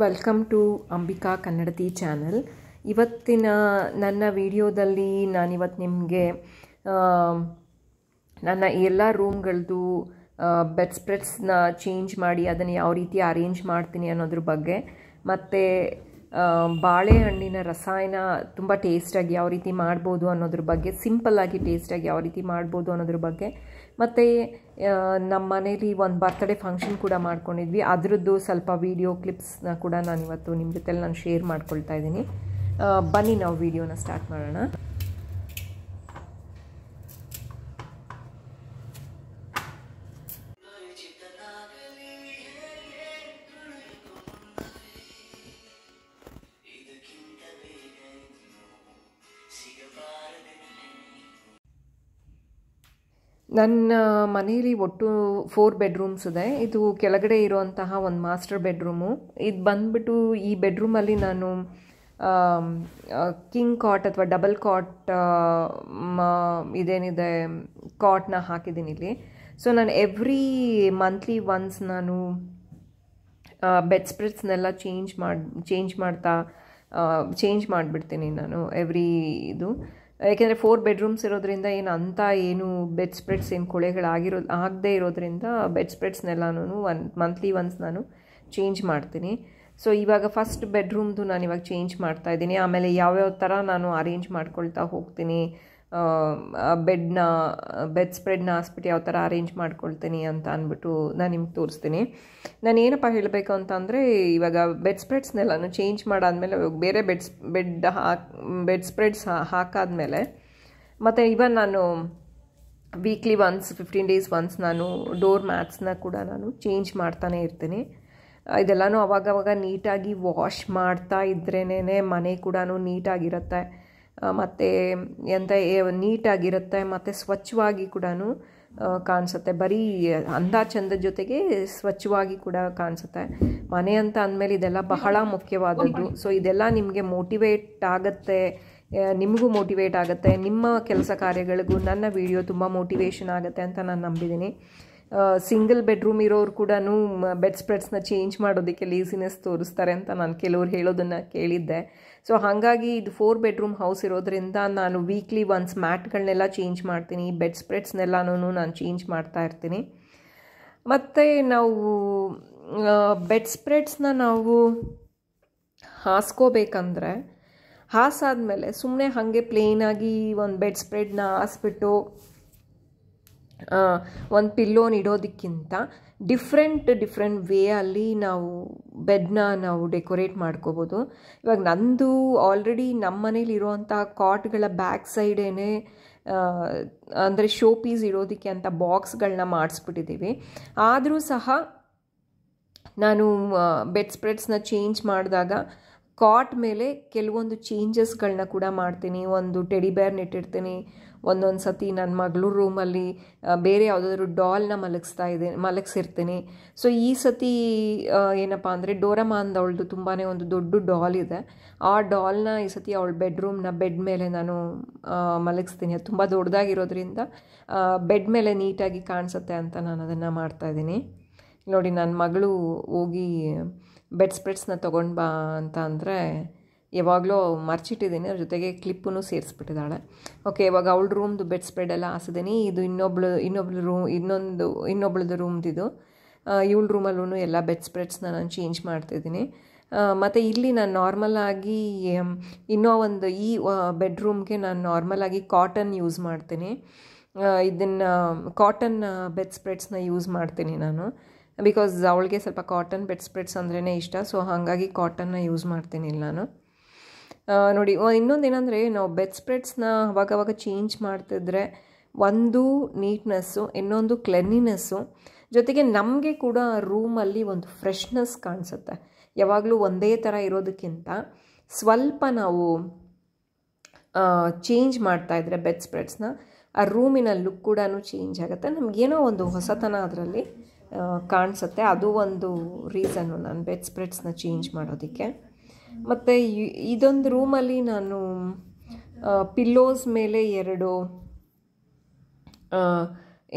Welcome to Ambika Kannadathi channel ಇವತ್ತಿನ ನನ್ನ ವಿಡಿಯೋದಲ್ಲಿ ನಾನಿವತ್ತು ನಿಮಗೆ ನನ್ನ ಎಲ್ಲ ರೂಮ್ಗಳದ್ದು ಬೆಡ್ ಸ್ಪ್ರೆಡ್ಸ್ನ ಚೇಂಜ್ ಮಾಡಿ, ಅದನ್ನು ಯಾವ ರೀತಿ ಅರೇಂಜ್ ಮಾಡ್ತೀನಿ ಅನ್ನೋದ್ರ ಬಗ್ಗೆ, ಮತ್ತು ಬಾಳೆಹಣ್ಣಿನ ರಸಾಯನ ತುಂಬ ಟೇಸ್ಟಾಗಿ ಯಾವ ರೀತಿ ಮಾಡ್ಬೋದು ಅನ್ನೋದ್ರ ಬಗ್ಗೆ ಸಿಂಪಲ್ಲಾಗಿ ಟೇಸ್ಟಾಗಿ ಯಾವ ರೀತಿ ಮಾಡ್ಬೋದು ಅನ್ನೋದ್ರ ಬಗ್ಗೆ ಮತ್ತು ನಮ್ಮ ಮನೇಲಿ ಒಂದು ಬರ್ತ್ಡೇ ಫಂಕ್ಷನ್ ಕೂಡ ಮಾಡ್ಕೊಂಡಿದ್ವಿ. ಅದರದ್ದು ಸ್ವಲ್ಪ ವೀಡಿಯೋ ಕ್ಲಿಪ್ಸ್ನ ಕೂಡ ನಾನು ಇವತ್ತು ನಿಮ್ಮ ಜೊತೆಲಿ ನಾನು ಶೇರ್ ಮಾಡ್ಕೊಳ್ತಾ ಇದ್ದೀನಿ. ಬನ್ನಿ ನಾವು ವೀಡಿಯೋನ ಸ್ಟಾರ್ಟ್ ಮಾಡೋಣ. ನನ್ನ ಮನೇಲಿ ಒಟ್ಟು ಫೋರ್ ಬೆಡ್ರೂಮ್ಸ್ ಇದೆ. ಇದು ಕೆಳಗಡೆ ಇರುವಂತಹ ಒಂದು ಮಾಸ್ಟರ್ ಬೆಡ್ರೂಮು ಇದು ಬಂದ್ಬಿಟ್ಟು ಈ ಬೆಡ್ರೂಮಲ್ಲಿ ನಾನು ಕಿಂಗ್ ಕಾಟ್ ಅಥವಾ ಡಬಲ್ ಕಾಟ್ ಇದೇನಿದೆ ಕಾಟ್ನ ಹಾಕಿದ್ದೀನಿ ಇಲ್ಲಿ. ಸೊ ನಾನು ಎವ್ರಿ ಮಂತ್ಲಿ ಒನ್ಸ್ ನಾನು ಬೆಡ್ ಸ್ಪ್ರಿಟ್ಸ್ನೆಲ್ಲ ಚೇಂಜ್ ಮಾಡಿ ಚೇಂಜ್ ಮಾಡ್ತಾ ಚೇಂಜ್ ಮಾಡಿಬಿಡ್ತೀನಿ ನಾನು ಎವ್ರಿ ಇದು. ಯಾಕೆಂದರೆ ಫೋರ್ ಬೆಡ್ರೂಮ್ಸ್ ಇರೋದ್ರಿಂದ ಏನು ಅಂತ ಏನು ಬೆಡ್ ಸ್ಪ್ರೆಡ್ಸ್ ಏನು ಕೊಳೆಗಳಾಗಿರೋ, ಆಗದೇ ಇರೋದ್ರಿಂದ ಬೆಡ್ ಸ್ಪ್ರೆಡ್ಸ್ನೆಲ್ಲನೂ ಒನ್ ಮಂತ್ಲಿ ಒನ್ಸ್ ನಾನು ಚೇಂಜ್ ಮಾಡ್ತೀನಿ. ಸೊ ಇವಾಗ ಫಸ್ಟ್ ಬೆಡ್ರೂಮ್ದು ನಾನು ಇವಾಗ ಚೇಂಜ್ ಮಾಡ್ತಾ ಇದ್ದೀನಿ. ಆಮೇಲೆ ಯಾವ್ಯಾವ ಥರ ನಾನು ಅರೇಂಜ್ ಮಾಡ್ಕೊಳ್ತಾ ಹೋಗ್ತೀನಿ. ಬೆಡ್ನ, ಬೆಡ್ ಸ್ಪ್ರೆಡ್ನ ಹಾಸ್ಬಿಟ್ಟು ಯಾವ ಥರ ಅರೇಂಜ್ ಮಾಡ್ಕೊಳ್ತೀನಿ ಅಂತ ಅಂದ್ಬಿಟ್ಟು ನಾನು ನಿಮ್ಗೆ ತೋರಿಸ್ತೀನಿ. ನಾನು ಏನಪ್ಪ ಹೇಳಬೇಕು ಅಂತಂದರೆ ಇವಾಗ ಬೆಡ್ ಸ್ಪ್ರೆಡ್ಸ್ನೆಲ್ಲ ಚೇಂಜ್ ಮಾಡಾದಮೇಲೆ ಬೇರೆ ಬೆಡ್ಸ್ ಬೆಡ್ ಹಾಕಿ ಬೆಡ್ ಸ್ಪ್ರೆಡ್ಸ್ ಹಾಕಾದ್ಮೇಲೆ ಮತ್ತು ಇವನ್ ನಾನು weekly once fifteen days once ನಾನು ಡೋರ್ ಮ್ಯಾಟ್ಸ್ನ ಕೂಡ ನಾನು ಚೇಂಜ್ ಮಾಡ್ತಾನೆ ಇರ್ತೀನಿ. ಇದೆಲ್ಲನೂ ಅವಾಗವಾಗ ನೀಟಾಗಿ ವಾಶ್ ಮಾಡ್ತಾ ಇದ್ರೇ ಮನೆ ಕೂಡ ನೀಟಾಗಿರುತ್ತೆ. ಮತ್ತು ಎಂತ ನೀಟಾಗಿರುತ್ತೆ ಮತ್ತು ಸ್ವಚ್ಛವಾಗಿ ಕೂಡ ಕಾಣಿಸುತ್ತೆ. ಬರೀ ಅಂದ ಚಂದ ಜೊತೆಗೆ ಸ್ವಚ್ಛವಾಗಿ ಕೂಡ ಕಾಣಿಸುತ್ತೆ. ಮನೆ ಅಂತ ಅಂದಮೇಲೆ ಇದೆಲ್ಲ ಬಹಳ ಮುಖ್ಯವಾದದ್ದು. ಸೊ ಇದೆಲ್ಲ ನಿಮಗೆ ಮೋಟಿವೇಟ್ ಆಗುತ್ತೆ. ನಿಮಗೂ ಮೋಟಿವೇಟ್ ಆಗುತ್ತೆ. ನಿಮ್ಮ ಕೆಲಸ ಕಾರ್ಯಗಳಿಗೂ ನನ್ನ ವಿಡಿಯೋ ತುಂಬ ಮೋಟಿವೇಶನ್ ಆಗುತ್ತೆ ಅಂತ ನಾನು ನಂಬಿದ್ದೀನಿ. ಸಿಂಗಲ್ ಬೆಡ್ರೂಮ್ ಇರೋರು ಕೂಡ ಬೆಡ್ ಸ್ಪ್ರೆಡ್ಸ್ನ ಚೇಂಜ್ ಮಾಡೋದಕ್ಕೆ ಲೇಸಿನೆಸ್ ತೋರಿಸ್ತಾರೆ ಅಂತ ನಾನು ಕೆಲವ್ರು ಹೇಳೋದನ್ನು ಕೇಳಿದ್ದೆ. ಸೊ ಹಾಗಾಗಿ ಇದು ಫೋರ್ ಬೆಡ್ರೂಮ್ ಹೌಸ್ ಇರೋದ್ರಿಂದ ನಾನು ವೀಕ್ಲಿ ಒನ್ಸ್ ಮ್ಯಾಟ್ಗಳನ್ನೆಲ್ಲ ಚೇಂಜ್ ಮಾಡ್ತೀನಿ ಬೆಡ್ ಸ್ಪ್ರೆಡ್ಸ್ನೆಲ್ಲನೂ ನಾನು ಚೇಂಜ್ ಮಾಡ್ತಾ ಇರ್ತೀನಿ. ಮತ್ತು ನಾವು ಬೆಡ್ ಸ್ಪ್ರೆಡ್ಸ್ನ ನಾವು ಹಾಸ್ಕೋಬೇಕಂದ್ರೆ, ಹಾಸಾದ್ಮೇಲೆ ಸುಮ್ಮನೆ ಹಾಗೆ ಪ್ಲೇನಾಗಿ ಒಂದು ಬೆಡ್ ಸ್ಪ್ರೆಡ್ನ ಹಾಸ್ಬಿಟ್ಟು ಒಂದು ಪಿಲ್ಲೋನ್ ಇಡೋದಕ್ಕಿಂತ ಡಿಫ್ರೆಂಟ್ ಡಿಫ್ರೆಂಟ್ ವೇ ಅಲ್ಲಿ ನಾವು ಬೆಡ್ನ ನಾವು ಡೆಕೋರೇಟ್ ಮಾಡ್ಕೋಬೋದು. ಇವಾಗ ನಂದು ಆಲ್ರೆಡಿ ನಮ್ಮ ಮನೇಲಿ ಇರುವಂಥ ಕಾಟ್ಗಳ ಬ್ಯಾಕ್ ಸೈಡೇನೆ ಅಂದರೆ ಶೋ ಪೀಸ್ ಇಡೋದಕ್ಕೆ ಅಂತ ಬಾಕ್ಸ್ಗಳನ್ನ ಮಾಡಿಸ್ಬಿಟ್ಟಿದ್ದೀವಿ ಆದರೂ ಸಹ ನಾನು ಬೆಡ್ ಸ್ಪ್ರೆಡ್ಸ್ನ ಚೇಂಜ್ ಮಾಡಿದಾಗ ಕಾಟ್ ಮೇಲೆ ಕೆಲವೊಂದು ಚೇಂಜಸ್ಗಳನ್ನ ಕೂಡ ಮಾಡ್ತೀನಿ. ಒಂದು ಟೆಡಿ ಬೇರ್ ನೆಟ್ಟಿರ್ತೀನಿ ಒಂದೊಂದು ಸತಿ ನನ್ನ ಮಗಳು ರೂಮಲ್ಲಿ ಬೇರೆ ಯಾವುದಾದ್ರೂ ಡಾಲ್ನ ಮಲಗಿಸ್ತಾ ಇದೆ, ಮಲಗಿಸಿರ್ತೀನಿ. ಸೊ ಈ ಸತಿ ಏನಪ್ಪ ಅಂದರೆ ಡೋರಮ್ಮ ಅಂದವಳದು ತುಂಬಾ ಒಂದು ದೊಡ್ಡ ಡಾಲ್ ಇದೆ. ಆ ಡಾಲ್ನ ಈ ಸತಿ ಅವಳ ಬೆಡ್ರೂಮ್ನ ಬೆಡ್ ಮೇಲೆ ನಾನು ಮಲಗಿಸ್ತೀನಿ. ಅದು ತುಂಬ ದೊಡ್ಡದಾಗಿರೋದ್ರಿಂದ ಬೆಡ್ ಮೇಲೆ ನೀಟಾಗಿ ಕಾಣಿಸುತ್ತೆ ಅಂತ ನಾನು ಅದನ್ನು ಮಾಡ್ತಾಯಿದ್ದೀನಿ ನೋಡಿ ನನ್ನ ಮಗಳು ಹೋಗಿ ಬೆಡ್ ಸ್ಪ್ರೆಡ್ಸ್ನ ತೊಗೊಂಡು ಬಾ ಅಂತ ಅಂದರೆ ಯಾವಾಗಲೂ ಮರ್ಚಿಟ್ಟಿದ್ದೀನಿ, ಅದ್ರ ಜೊತೆಗೆ ಕ್ಲಿಪ್ಪೂ ಸೇರಿಸ್ಬಿಟ್ಟಿದ್ದಾಳೆ. ಓಕೆ ಇವಾಗ ಅವಳ ರೂಮ್ದು ಬೆಡ್ ಸ್ಪ್ರೆಡ್ ಎಲ್ಲ ಹಾಸಿದ್ದೀನಿ ಇದು ಇನ್ನೊಬ್ಳು ಇನ್ನೊಬ್ಳು ರೂಮ್ ಇನ್ನೊಂದು, ಇನ್ನೊಬ್ಳದ್ದು ರೂಮ್ದಿದು ಇವಳ ರೂಮಲ್ಲೂ ಎಲ್ಲ ಬೆಡ್ ಸ್ಪ್ರೆಡ್ಸ್ನ ನಾನು ಚೇಂಜ್ ಮಾಡ್ತಿದ್ದೀನಿ. ಮತ್ತು ಇಲ್ಲಿ ನಾನು ನಾರ್ಮಲಾಗಿ ಇನ್ನೂ ಒಂದು ಈ ಬೆಡ್ರೂಮ್ಗೆ ನಾನು ನಾರ್ಮಲಾಗಿ ಕಾಟನ್ ಯೂಸ್ ಮಾಡ್ತೀನಿ. ಇದನ್ನು ಕಾಟನ್ ಬೆಡ್ ಸ್ಪ್ರೆಡ್ಸ್ನ ಯೂಸ್ ಮಾಡ್ತೀನಿ ನಾನು. ಬಿಕಾಸ್ ಅವಳಿಗೆ ಸ್ವಲ್ಪ ಕಾಟನ್ ಬೆಡ್ ಸ್ಪ್ರೆಡ್ಸ್ ಅಂದ್ರೇ ಇಷ್ಟ ಸೊ ಹಾಗಾಗಿ ಕಾಟನ್ನ ಯೂಸ್ ಮಾಡ್ತೀನಿ ನಾನು. ನೋಡಿ ಇನ್ನೊಂದು ಏನಂದರೆ, ನಾವು ಬೆಡ್ ಸ್ಪ್ರೆಡ್ಸ್ನ ಅವಾಗವಾಗ ಚೇಂಜ್ ಮಾಡ್ತಿದ್ರೆ ಒಂದು ನೀಟ್ನೆಸ್ಸು, ಇನ್ನೊಂದು ಕ್ಲೆನ್ಲಿನೆಸ್ಸು, ಜೊತೆಗೆ ನಮಗೆ ಕೂಡ ರೂಮಲ್ಲಿ ಒಂದು ಫ್ರೆಶ್ನೆಸ್ ಕಾಣಿಸುತ್ತೆ. ಯಾವಾಗಲೂ ಒಂದೇ ಥರ ಇರೋದಕ್ಕಿಂತ ಸ್ವಲ್ಪ ನಾವು ಚೇಂಜ್ ಮಾಡ್ತಾ ಇದ್ರೆ ಬೆಡ್ ಸ್ಪ್ರೆಡ್ಸ್ನ, ಆ ರೂಮಿನ ಲುಕ್ ಕೂಡ ಚೇಂಜ್ ಆಗುತ್ತೆ. ನಮಗೇನೋ ಒಂದು ಹೊಸತನ ಅದರಲ್ಲಿ ಕಾಣಿಸುತ್ತೆ. ಅದು ಒಂದು ರೀಸನ್ನು ನಾನು ಬೆಡ್ ಸ್ಪ್ರೆಡ್ಸ್ನ ಚೇಂಜ್ ಮಾಡೋದಕ್ಕೆ. ಮತ್ತು ಇದೊಂದು ರೂಮಲ್ಲಿ ನಾನು ಪಿಲ್ಲೋಸ್ ಮೇಲೆ ಎರಡು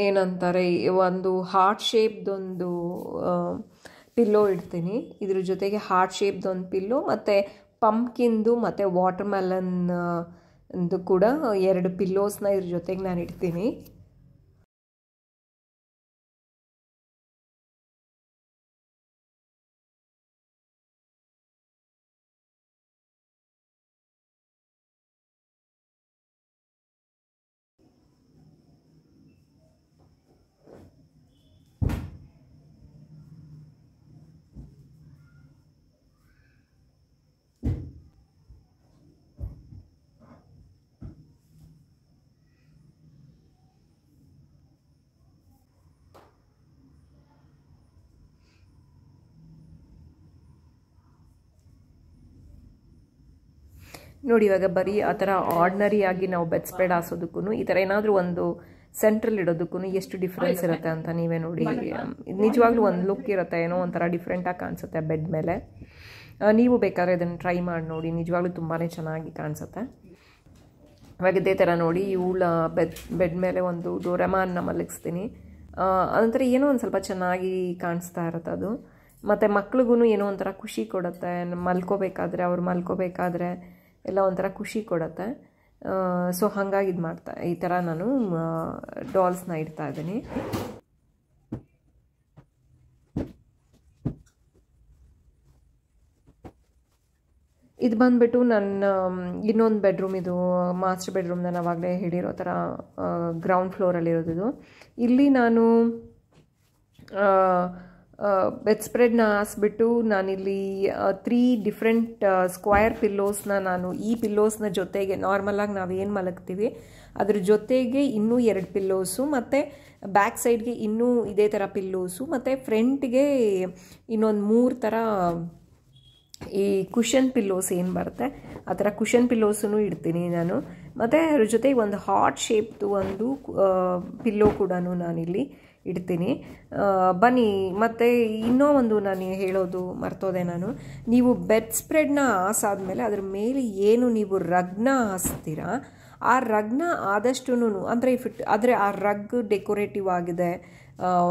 ಏನಂತಾರೆ, ಒಂದು ಹಾರ್ಟ್ ಶೇಪ್ದೊಂದು ಪಿಲ್ಲೋ ಇಡ್ತೀನಿ. ಇದ್ರ ಜೊತೆಗೆ ಹಾರ್ಟ್ ಶೇಪ್ದೊಂದು ಪಿಲ್ಲೋ ಮತ್ತು ಪಂಪ್ಕಿಂದು ಮತ್ತು ವಾಟರ್ ಇದು ಕೂಡ ಎರಡು ಪಿಲ್ಲೋಸ್ನ ಇದ್ರ ಜೊತೆಗೆ ನಾನು ಇಡ್ತೀನಿ ನೋಡಿ ಇವಾಗ ಬರೀ ಆ ಥರ ಆರ್ಡ್ನರಿ ಆಗಿ ನಾವು ಬೆಡ್ ಸ್ಪ್ರೆಡ್ ಹಾಸೋದಕ್ಕೂ ಈ ಥರ ಏನಾದರೂ ಒಂದು ಸೆಂಟ್ರಲ್ ಇಡೋದಕ್ಕೂ ಎಷ್ಟು ಡಿಫ್ರೆನ್ಸ್ ಇರುತ್ತೆ ಅಂತ ನೀವೇ ನೋಡಿ. ನಿಜವಾಗ್ಲೂ ಒಂದು ಲುಕ್ ಇರುತ್ತೆ ಏನೋ ಒಂಥರ ಡಿಫ್ರೆಂಟಾಗಿ ಕಾಣಿಸುತ್ತೆ ಬೆಡ್ ಮೇಲೆ. ನೀವು ಬೇಕಾದ್ರೆ ಇದನ್ನು ಟ್ರೈ ಮಾಡಿ ನೋಡಿ ನಿಜವಾಗ್ಲೂ ತುಂಬಾ ಚೆನ್ನಾಗಿ ಕಾಣಿಸುತ್ತೆ. ಇವಾಗ ಇದೇ ಥರ ನೋಡಿ ಇವಳ ಬೆಡ್ ಬೆಡ್ ಮೇಲೆ ಒಂದು ಡೋರೆಮಾನ್ನ ಮಲಗಿಸ್ತೀನಿ. ಅದೊಂಥರ ಏನೋ ಒಂದು ಸ್ವಲ್ಪ ಚೆನ್ನಾಗಿ ಕಾಣಿಸ್ತಾ ಇರುತ್ತೆ ಅದು. ಮತ್ತು ಮಕ್ಳಿಗೂ ಏನೋ ಒಂಥರ ಖುಷಿ ಕೊಡುತ್ತೆ ಮಲ್ಕೋಬೇಕಾದ್ರೆ ಅವ್ರು ಮಲ್ಕೋಬೇಕಾದ್ರೆ. ಎಲ್ಲ ಒಂಥರ ಖುಷಿ ಕೊಡುತ್ತೆ. ಸೊ ಹಾಗಾಗಿ ಇದು ಮಾಡ್ತಾ, ಈ ಥರ ನಾನು ಡಾಲ್ಸ್ನ ಇಡ್ತಾ ಇದ್ದೀನಿ. ಇದು ಬಂದುಬಿಟ್ಟು ನನ್ನ ಇನ್ನೊಂದು ಬೆಡ್ರೂಮ್ ಇದು ಮಾಸ್ಟರ್ ಬೆಡ್ರೂಮ್ ನಾನು ಆವಾಗಲೇ ಹೇಳಿರೋ ಥರ ಗ್ರೌಂಡ್ ಫ್ಲೋರಲ್ಲಿರೋದು ಇಲ್ಲಿ ನಾನು ಬೆಡ್ ಸ್ಪ್ರೆಡ್ನ ಹಾಸ್ಬಿಟ್ಟು ನಾನಿಲ್ಲಿ ತ್ರೀ ಡಿಫ್ರೆಂಟ್ ಸ್ಕ್ವಯರ್ ಪಿಲ್ಲೋಸ್ನ ನಾನು ಈ ಪಿಲ್ಲೋಸ್ನ ಜೊತೆಗೆ ನಾರ್ಮಲಾಗಿ ನಾವು ಏನು ಮಲಗ್ತೀವಿ, ಅದ್ರ ಜೊತೆಗೆ ಇನ್ನೂ ಎರಡು ಪಿಲ್ಲೋಸು ಮತ್ತು ಬ್ಯಾಕ್ ಸೈಡ್ಗೆ ಇನ್ನೂ ಇದೇ ಥರ ಪಿಲ್ಲೋಸು ಮತ್ತು ಫ್ರಂಟ್ಗೆ ಇನ್ನೊಂದು ಮೂರು ಥರ ಈ ಕುಷನ್ ಪಿಲ್ಲೋಸ್ ಏನು ಬರುತ್ತೆ, ಆ ಥರ ಕುಷನ್ ಪಿಲ್ಲೋಸನ್ನು ಇಡ್ತೀನಿ ನಾನು. ಮತ್ತು ಅದ್ರ ಜೊತೆಗೆ ಒಂದು ಹಾಟ್ ಶೇಪ್ದು ಒಂದು ಪಿಲ್ಲೋ ಕೂಡ ನಾನಿಲ್ಲಿ ಇಡ್ತೀನಿ. ಬನ್ನಿ, ಮತ್ತು ಇನ್ನೂ ಒಂದು ನಾನು ಹೇಳೋದು ಮರ್ತೋದೆ ನಾನು. ನೀವು ಬೆಡ್ ಸ್ಪ್ರೆಡ್ನ ಹಾಸಾದ್ಮೇಲೆ ಅದ್ರ ಮೇಲೆ ಏನು ನೀವು ರಗ್ನ ಹಾಸ್ತೀರ? ಆ ರಗ್ನ ಆದಷ್ಟು ಅಂದರೆ ಇಫ್ ಇಟ್ ಆದರೆ ಆ ರಗ್ ಡೆಕೋರೇಟಿವ್ ಆಗಿದೆ.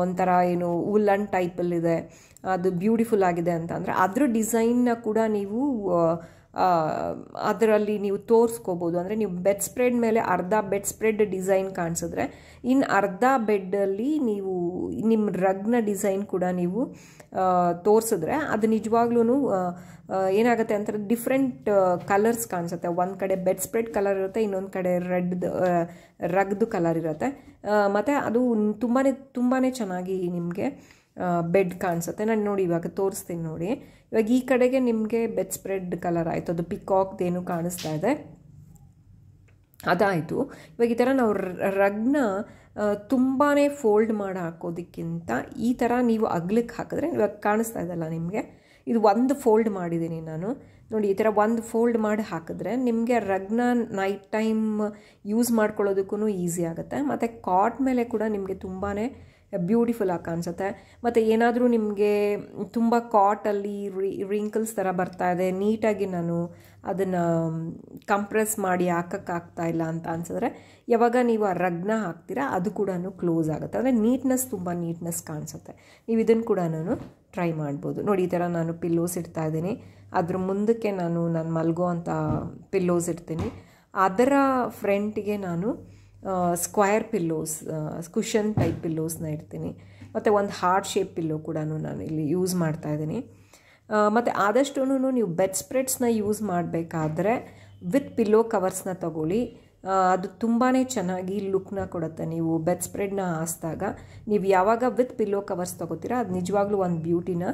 ಒಂಥರ ಏನು ಉಲ್ಲನ್ ಟೈಪಲ್ಲಿದೆ ಅದು ಬ್ಯೂಟಿಫುಲ್ ಆಗಿದೆ ಅಂತ. ಅಂದರೆ ಅದ್ರ ಡಿಸೈನ್ನ ಕೂಡ ನೀವು ಅದರಲ್ಲಿ ನೀವು ತೋರಿಸ್ಕೋಬೋದು. ಅಂದರೆ ನೀವು ಬೆಡ್ ಸ್ಪ್ರೆಡ್ ಮೇಲೆ ಅರ್ಧ ಬೆಡ್ ಸ್ಪ್ರೆಡ್ ಡಿಸೈನ್ ಕಾಣಿಸಿದ್ರೆ ಇನ್ನು ಅರ್ಧ ಬೆಡ್ಡಲ್ಲಿ ನೀವು ನಿಮ್ಮ ರಗ್ನ ಡಿಸೈನ್ ಕೂಡ ನೀವು ತೋರಿಸಿದ್ರೆ ಅದು ನಿಜವಾಗ್ಲೂ ಏನಾಗುತ್ತೆ ಅಂತಾರೆ ಡಿಫ್ರೆಂಟ್ ಕಲರ್ಸ್ ಕಾಣಿಸುತ್ತೆ. ಒಂದು ಕಡೆ ಬೆಡ್ ಸ್ಪ್ರೆಡ್ ಕಲರ್ ಇರುತ್ತೆ, ಇನ್ನೊಂದು ಕಡೆ ರೆಡ್ದು ರಗ್ದು ಕಲರ್ ಇರುತ್ತೆ. ಮತ್ತು ಅದು ತುಂಬಾ ತುಂಬಾ ಚೆನ್ನಾಗಿ ನಿಮಗೆ ಬೆಡ್ ಕಾಣಿಸುತ್ತೆ. ನಾನು ನೋಡಿ ಇವಾಗ ತೋರಿಸ್ತೀನಿ ನೋಡಿ. ಇವಾಗ ಈ ಕಡೆಗೆ ನಿಮಗೆ ಬೆಡ್ ಸ್ಪ್ರೆಡ್ ಕಲರ್ ಆಯಿತು. ಅದು ಪಿಕಾಕ್ದೇನು ಕಾಣಿಸ್ತಾ ಇದೆ. ಅದಾಯಿತು. ಇವಾಗ ಈ ಥರ ನಾವು ರಗ್ನ ತುಂಬಾ ಫೋಲ್ಡ್ ಮಾಡಿ ಹಾಕೋದಕ್ಕಿಂತ ಈ ಥರ ನೀವು ಅಗ್ಲಕ್ಕೆ ಹಾಕಿದ್ರೆ ಇವಾಗ ಕಾಣಿಸ್ತಾ ಇದೆಲ್ಲ ನಿಮಗೆ. ಇದು ಒಂದು ಫೋಲ್ಡ್ ಮಾಡಿದ್ದೀನಿ ನಾನು. ನೋಡಿ, ಈ ಥರ ಒಂದು ಫೋಲ್ಡ್ ಮಾಡಿ ಹಾಕಿದ್ರೆ ನಿಮಗೆ ರಗ್ನ ನೈಟ್ ಟೈಮ್ ಯೂಸ್ ಮಾಡ್ಕೊಳ್ಳೋದಕ್ಕೂ ಈಸಿ ಆಗುತ್ತೆ. ಮತ್ತು ಕಾಟ್ ಮೇಲೆ ಕೂಡ ನಿಮಗೆ ತುಂಬಾ ಬ್ಯೂಟಿಫುಲ್ಲಾಗಿ ಕಾಣಿಸುತ್ತೆ. ಮತ್ತು ಏನಾದರೂ ನಿಮಗೆ ತುಂಬ ಕಾಟಲ್ಲಿ ರಿಂಕಲ್ಸ್ ಥರ ಬರ್ತಾ ಇದೆ, ನೀಟಾಗಿ ನಾನು ಅದನ್ನು ಕಂಪ್ರೆಸ್ ಮಾಡಿ ಹಾಕೋಕ್ಕಾಗ್ತಾ ಇಲ್ಲ ಅಂತ ಅನ್ಸಿದ್ರೆ, ಯಾವಾಗ ನೀವು ಆ ರಗ್ನ ಹಾಕ್ತೀರಾ, ಅದು ಕೂಡ ಕ್ಲೋಸ್ ಆಗುತ್ತೆ. ಅಂದರೆ ನೀಟ್ನೆಸ್ ತುಂಬ ನೀಟ್ನೆಸ್ ಕಾಣಿಸುತ್ತೆ. ನೀವು ಇದನ್ನು ಕೂಡ ನಾನು ಟ್ರೈ ಮಾಡ್ಬೋದು. ನೋಡಿ, ಈ ಥರ ನಾನು ಪಿಲ್ಲೋಸ್ ಇಡ್ತಾ ಇದ್ದೀನಿ. ಅದ್ರ ಮುಂದಕ್ಕೆ ನಾನು ನಾನು ಮಲ್ಗೋ ಅಂಥ ಪಿಲ್ಲೋಸ್ ಇಡ್ತೀನಿ. ಅದರ ಫ್ರಂಟಿಗೆ ನಾನು ಸ್ಕ್ವಯರ್ ಪಿಲ್ಲೋಸ್ ಕುಷನ್ ಟೈಪ್ ಪಿಲ್ಲೋಸ್ನ ಇಡ್ತೀನಿ. ಮತ್ತು ಒಂದು ಹಾರ್ಟ್ ಶೇಪ್ ಪಿಲ್ಲೋ ಕೂಡ ನಾನು ಇಲ್ಲಿ ಯೂಸ್ ಮಾಡ್ತಾ ಇದ್ದೀನಿ. ಮತ್ತು ಆದಷ್ಟು ನೀವು ಬೆಡ್ ಸ್ಪ್ರೆಡ್ಸ್ನ ಯೂಸ್ ಮಾಡಬೇಕಾದ್ರೆ ವಿತ್ ಪಿಲ್ಲೋ ಕವರ್ಸ್ನ ತಗೊಳ್ಳಿ. ಅದು ತುಂಬಾ ಚೆನ್ನಾಗಿ ಲುಕ್ನ ಕೊಡುತ್ತೆ ನೀವು ಬೆಡ್ ಸ್ಪ್ರೆಡ್ನ ಹಾಸ್ದಾಗ. ನೀವು ಯಾವಾಗ ವಿತ್ ಪಿಲ್ಲೋ ಕವರ್ಸ್ ತೊಗೋತೀರಾ ಅದು ನಿಜವಾಗ್ಲೂ ಒಂದು ಬ್ಯೂಟಿನ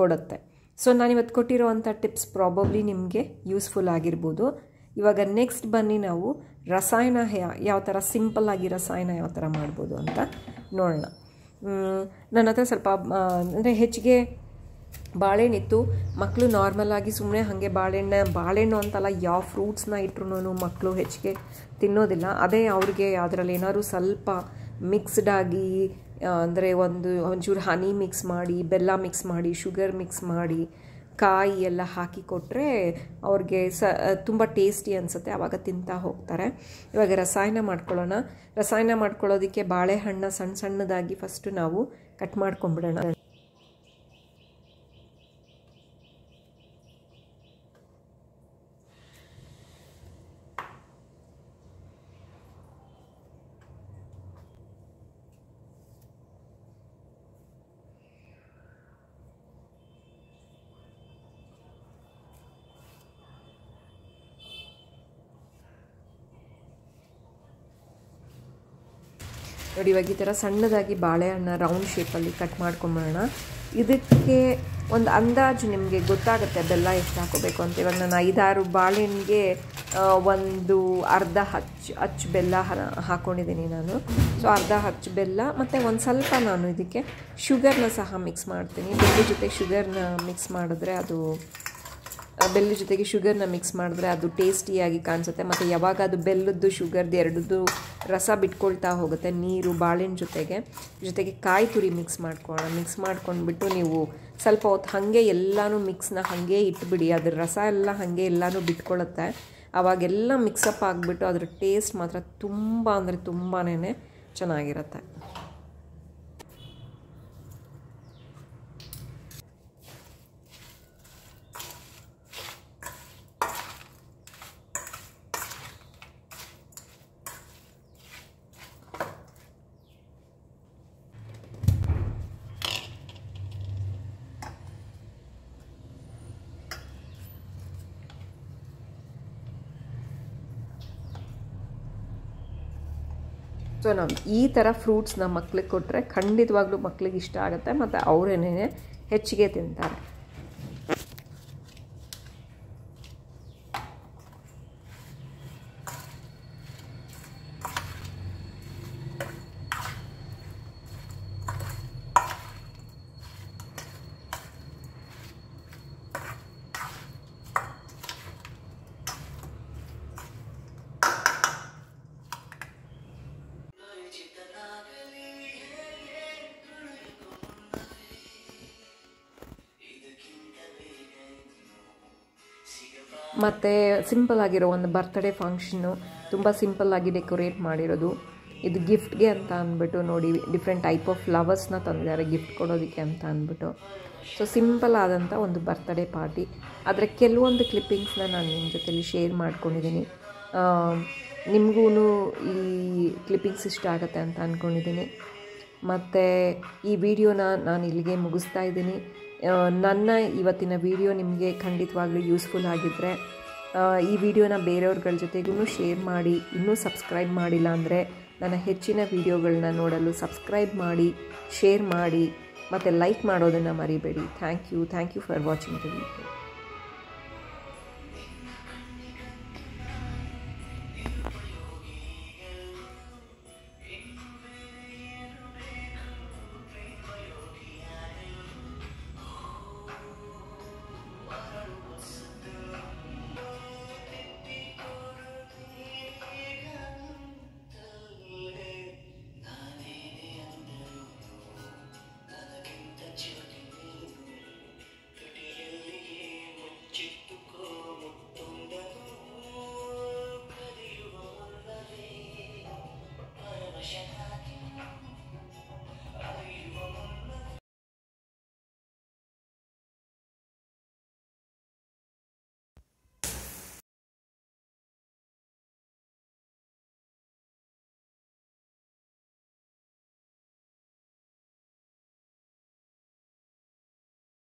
ಕೊಡುತ್ತೆ. ಸೊ ನಾನಿವತ್ತು ಕೊಟ್ಟಿರೋವಂಥ ಟಿಪ್ಸ್ ಪ್ರಾಬಬ್ಲಿ ನಿಮಗೆ ಯೂಸ್ಫುಲ್ ಆಗಿರ್ಬೋದು. ಇವಾಗ ನೆಕ್ಸ್ಟ್ ಬನ್ನಿ ನಾವು ರಸಾಯನ ಯಾವ ಥರ ಸಿಂಪಲ್ಲಾಗಿ ರಸಾಯನ ಯಾವ ಥರ ಮಾಡ್ಬೋದು ಅಂತ ನೋಡೋಣ. ನನ್ನ ಹತ್ರ ಸ್ವಲ್ಪ ಅಂದರೆ ಹೆಚ್ಚಿಗೆ ಬಾಳೆಹಣ್ಣಿತ್ತು. ಮಕ್ಕಳು ನಾರ್ಮಲಾಗಿ ಸುಮ್ಮನೆ ಹಾಗೆ ಬಾಳೆಹಣ್ಣು ಬಾಳೆಹಣ್ಣು ಅಂತಲ್ಲ ಯಾವ ಫ್ರೂಟ್ಸ್ನ ಇಟ್ಟರು ಮಕ್ಕಳು ಹೆಚ್ಚಿಗೆ ತಿನ್ನೋದಿಲ್ಲ. ಅದೇ ಅವ್ರಿಗೆ ಅದರಲ್ಲಿ ಏನಾದ್ರು ಸ್ವಲ್ಪ ಮಿಕ್ಸ್ಡ್ ಆಗಿ ಅಂದರೆ ಒಂದು ಒಂಚೂರು ಹನಿ ಮಿಕ್ಸ್ ಮಾಡಿ, ಬೆಲ್ಲ ಮಿಕ್ಸ್ ಮಾಡಿ ಶುಗರ್ ಮಿಕ್ಸ್ ಮಾಡಿ ಕಾಯಿ ಎಲ್ಲ ಹಾಕಿ ಕೊಟ್ಟರೆ ಅವ್ರಿಗೆ ಸ ತುಂಬ ಟೇಸ್ಟಿ ಅನಿಸುತ್ತೆ ಆವಾಗ ತಿಂತಾ ಹೋಗ್ತಾರೆ. ಇವಾಗ ರಸಾಯನ ಮಾಡ್ಕೊಳ್ಳೋಣ. ರಸಾಯನ ಮಾಡ್ಕೊಳ್ಳೋದಕ್ಕೆ ಬಾಳೆಹಣ್ಣು ಸಣ್ಣ ಸಣ್ಣದಾಗಿ ಫಸ್ಟು ನಾವು ಕಟ್ ಮಾಡ್ಕೊಂಬಿಡೋಣ ನೋಡಿ, ಇವಾಗ ಈ ಥರ ಸಣ್ಣದಾಗಿ ಬಾಳೆಹಣ್ಣ ರೌಂಡ್ ಶೇಪಲ್ಲಿ ಕಟ್ ಮಾಡ್ಕೊಂಬಿಡೋಣ ಇದಕ್ಕೆ ಒಂದು ಅಂದಾಜು ನಿಮಗೆ ಗೊತ್ತಾಗುತ್ತೆ ಬೆಲ್ಲ ಎಷ್ಟು ಹಾಕೋಬೇಕು ಅಂತ. ಇವಾಗ ನಾನು ಐದಾರು ಬಾಳೆಹಣ್ಣಿಗೆ ಒಂದು ಅರ್ಧ ಹಚ್ಚು ಹಚ್ಚು ಬೆಲ್ಲ ಹಾಕ್ಕೊಂಡಿದ್ದೀನಿ ನಾನು. ಸೊ ಅರ್ಧ ಹಚ್ಚು ಬೆಲ್ಲ ಮತ್ತು ಒಂದು ಸ್ವಲ್ಪ ನಾನು ಇದಕ್ಕೆ ಶುಗರ್ನ ಸಹ ಮಿಕ್ಸ್ ಮಾಡ್ತೀನಿ. ಬೆಲ್ಲ ಜೊತೆ ಶುಗರ್ನ ಮಿಕ್ಸ್ ಮಾಡಿದ್ರೆ ಅದು ಬೆಲ್ಲ ಜೊತೆಗೆ ಶುಗರ್ನ ಮಿಕ್ಸ್ ಮಾಡಿದ್ರೆ ಅದು ಟೇಸ್ಟಿಯಾಗಿ ಕಾಣಿಸುತ್ತೆ. ಮತ್ತು ಯಾವಾಗ ಅದು ಬೆಲ್ಲದ್ದು, ಶುಗರ್ದು ಎರಡದ್ದು ರಸ ಬಿಟ್ಕೊಳ್ತಾ ಹೋಗುತ್ತೆ, ನೀರು, ಬಾಳೆಹಣ್ಣು ಜೊತೆಗೆ. ಜೊತೆಗೆ ಕಾಯಿ ತುರಿ ಮಿಕ್ಸ್ ಮಾಡ್ಕೊಳ್ಳೋಣ ಮಿಕ್ಸ್ ಮಾಡ್ಕೊಂಡ್ಬಿಟ್ಟು ನೀವು ಸ್ವಲ್ಪ ಹೊತ್ತು ಹಾಗೆ ಎಲ್ಲನೂ ಮಿಕ್ಸ್ನ ಹಾಗೆ ಇಟ್ಬಿಡಿ. ಅದ್ರ ರಸ ಎಲ್ಲ ಹಾಗೆ ಎಲ್ಲನೂ ಬಿಟ್ಕೊಳ್ಳುತ್ತೆ ಆವಾಗೆಲ್ಲ ಮಿಕ್ಸಪ್ ಆಗಿಬಿಟ್ಟು ಅದ್ರ ಟೇಸ್ಟ್ ಮಾತ್ರ ತುಂಬ ಅಂದರೆ ತುಂಬಾ ಚೆನ್ನಾಗಿರುತ್ತೆ. ಸೊ ನಾವು ಈ ಥರ ಫ್ರೂಟ್ಸ್ನ ಮಕ್ಳಿಗೆ ಕೊಟ್ಟರೆ ಖಂಡಿತವಾಗ್ಲೂ ಮಕ್ಳಿಗೆ ಇಷ್ಟ ಆಗುತ್ತೆ, ಮತ್ತು ಅವರೇನೇ ಹೆಚ್ಚಿಗೆ ತಿಂತಾರೆ. ಮತ್ತು ಸಿಂಪಲ್ ಆಗಿರೋ ಒಂದು ಬರ್ತ್ಡೇ ಫಂಕ್ಷನ್ನು ತುಂಬ ಆಗಿ ಡೆಕೋರೇಟ್ ಮಾಡಿರೋದು. ಇದು ಗಿಫ್ಟ್ಗೆ ಅಂತ ಅಂದ್ಬಿಟ್ಟು ನೋಡಿ, ಡಿಫ್ರೆಂಟ್ ಟೈಪ್ ಆಫ್ ಫ್ಲವರ್ಸ್ನ ತಂದಿದ್ದಾರೆ ಗಿಫ್ಟ್ ಕೊಡೋದಕ್ಕೆ ಅಂತ ಅಂದ್ಬಿಟ್ಟು. ಸೊ, ಸಿಂಪಲ್ ಆದಂಥ ಒಂದು ಬರ್ತ್ಡೇ ಪಾರ್ಟಿ. ಆದರೆ ಕೆಲವೊಂದು ಕ್ಲಿಪ್ಪಿಂಗ್ಸ್ನ ನಾನು ನಿಮ್ಮ ಜೊತೆಲಿ ಶೇರ್ ಮಾಡ್ಕೊಂಡಿದ್ದೀನಿ. ನಿಮಗೂ ಈ ಕ್ಲಿಪ್ಪಿಂಗ್ಸ್ ಇಷ್ಟ ಆಗುತ್ತೆ ಅಂತ ಅಂದ್ಕೊಂಡಿದ್ದೀನಿ ಮತ್ತು ಈ ವಿಡಿಯೋನ ನಾನು ಇಲ್ಲಿಗೆ ಮುಗಿಸ್ತಾ ಇದ್ದೀನಿ. ನನ್ನ ಇವತ್ತಿನ ವಿಡಿಯೋ ನಿಮಗೆ ಖಂಡಿತವಾಗ್ಲೂ ಯೂಸ್ಫುಲ್ ಆಗಿದ್ದರೆ ಈ ವಿಡಿಯೋನ ಬೇರೆಯವ್ರಗಳ ಜೊತೆಗೂ ಶೇರ್ ಮಾಡಿ, ಇನ್ನೂ ಸಬ್ಸ್ಕ್ರೈಬ್ ಮಾಡಿಲ್ಲ ಅಂದರೆ ನನ್ನ ಹೆಚ್ಚಿನ ವಿಡಿಯೋಗಳನ್ನ ನೋಡಲು ಸಬ್ಸ್ಕ್ರೈಬ್ ಮಾಡಿ ಶೇರ್ ಮಾಡಿ, ಮತ್ತು ಲೈಕ್ ಮಾಡೋದನ್ನು ಮರಿಬೇಡಿ. Thank you thank you for watching the video